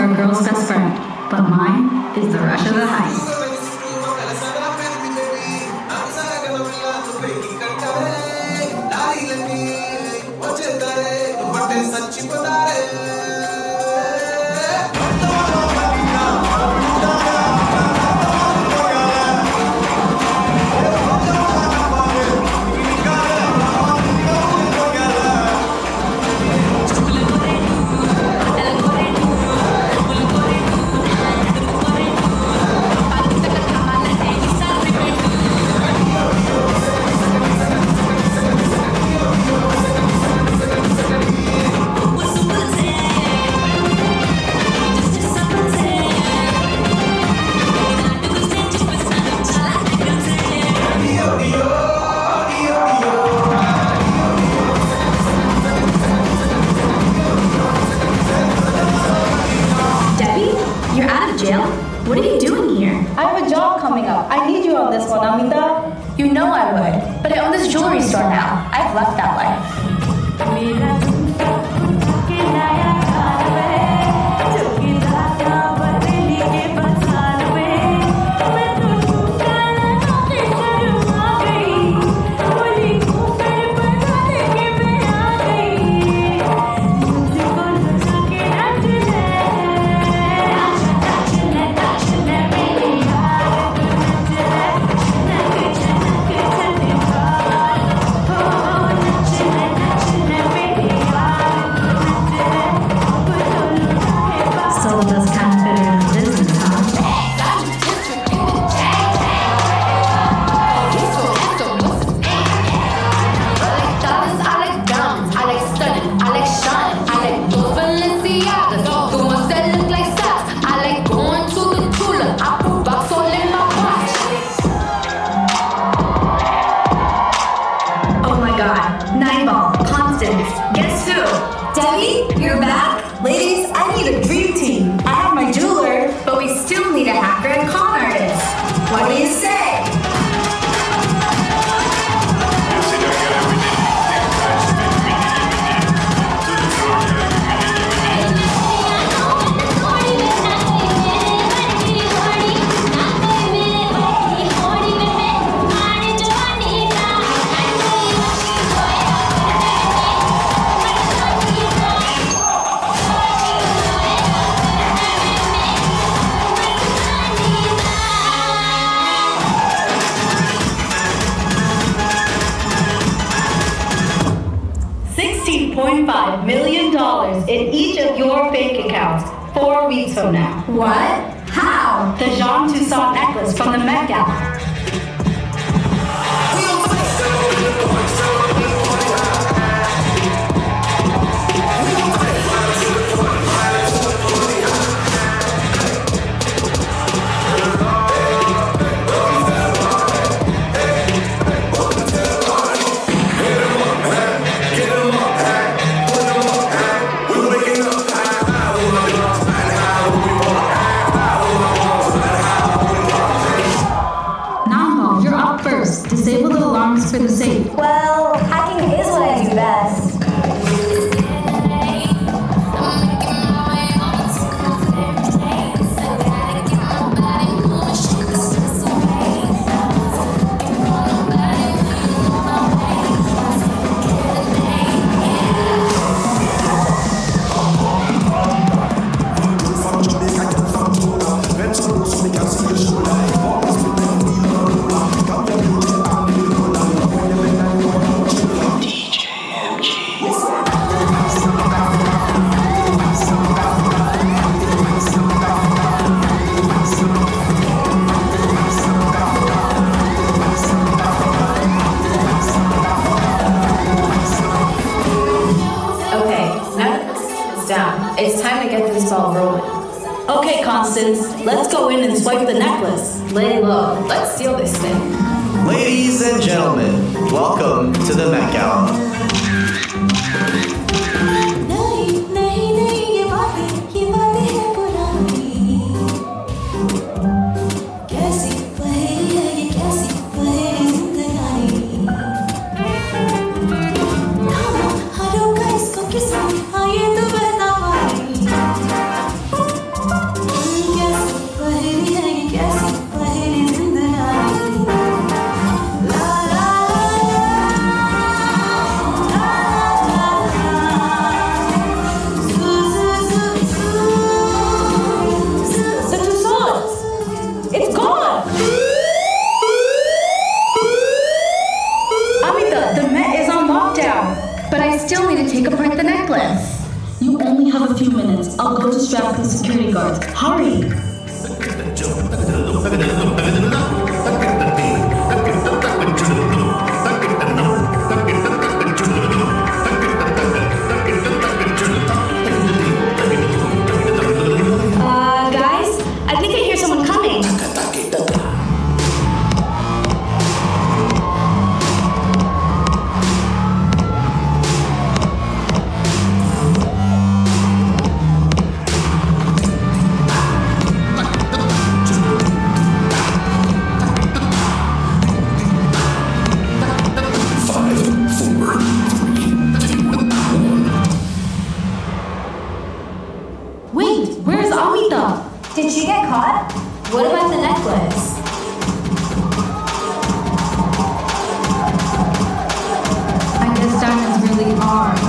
a girl's best friend, but mine is the rush of the heist. On this one, Amita. You know I would, but I own this jewelry store now. I've left that life. In each of your bank accounts four weeks from now. What? How? The Jean Toussaint necklace from the Met Gala. It's time to get this ball rolling. Okay, Constance, let's go in and swipe the necklace. Lay low. Let's steal this thing. Ladies and gentlemen, welcome to the Met Gala. on. the the Met is on lockdown. But I still need to take apart the necklace. You only have a few minutes. I'll go distract the security guards. Hurry! Uh, guys, I think I hear someone coming. Amita. Did she get caught? What about the necklace? I guess diamonds really are